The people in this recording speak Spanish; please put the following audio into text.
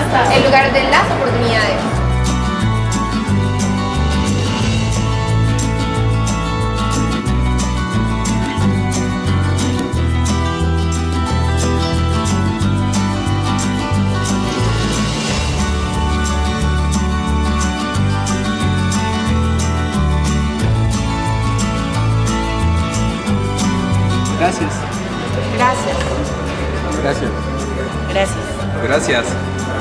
subasta, el lugar de las oportunidades. Gracias. Gracias. Gracias. Gracias. Gracias.